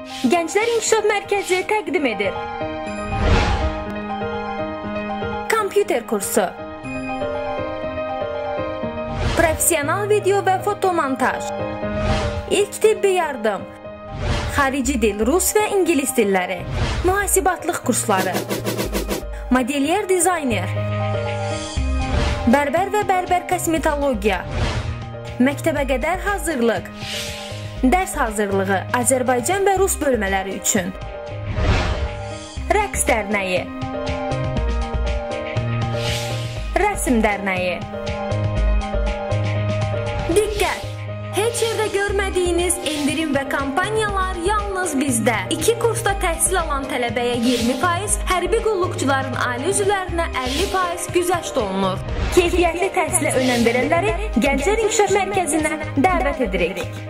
Gənclər İnkişaf Mərkəzi təqdim edir. Kompüter kursu. Professional video və fotomontaj. İlk tibbi yardım. Xarici dil, rus və ingilis dilləri. Mühasibatlıq kursları. Modelyer dizayner. Bərbər və bərbər kosmetologiya. Məktəbə qədər hazırlıq. Dərs hazırlığı Azərbaycan və Rus bölmələri üçün. Rəqs dərnəyi. Rəsm dərnəyi. Diqqət! Heç yerdə görmədiyiniz endirim və kampaniyalar yalnız bizdə. 2 kursda təhsil alan tələbəyə 20%, hərbi qulluqçuların ali üzvlərinə 50% güzəşt olunur. Keyfiyyətli təhsilə önəm verənləri Gənclər İnkişaf Mərkəzinə dəvət edirik.